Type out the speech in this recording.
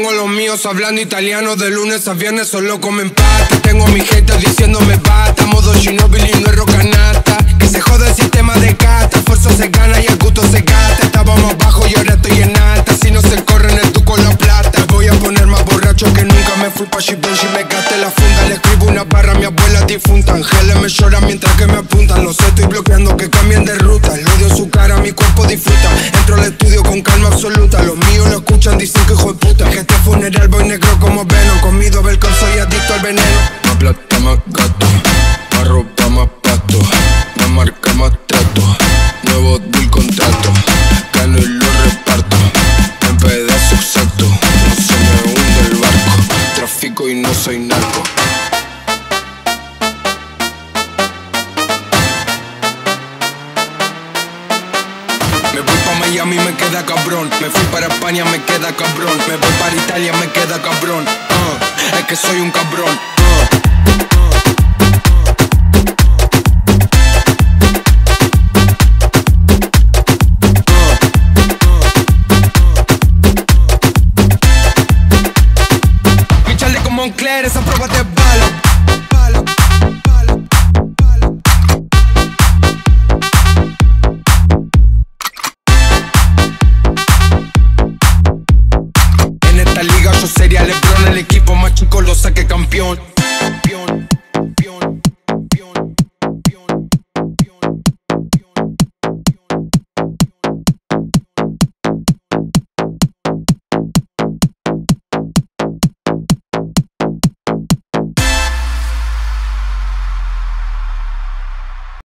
colombianos hablando italiano de lunes a viernes solo comen pata. Tengo mi gente diciéndome bata, modo Ginobili no es rocanata. Que se jode el sistema de cata, esfuerzo se gana y el gusto se gasta. Estábamos abajo y ahora estoy en alta, si no se corre en el tuco la plata. Voy a poner más borracho que nunca, me fui pa' y me gasté la funda. Le escribo una barra a mi abuela difunta, ángeles me lloran mientras que me apuntan. No sé, estoy bloqueando que cambien de ruta. Escuchan, dicen que hijo de puta. Que este funeral voy negro como Venom, comido Belcon soy adicto al veneno. Más plata, más gato, más ropa, más pato, más marca, más trato. Nuevo deal contrato, gano y lo reparto. En pedazo exacto, no se me hunde el barco. Tráfico y no soy narco. Pa' Miami, me queda cabrón. Me fui para España, me queda cabrón. Me voy para Italia, me queda cabrón. Ah, es que soy un cabrón. Ah. Chaleco Moncler, esa prueba de. Bala,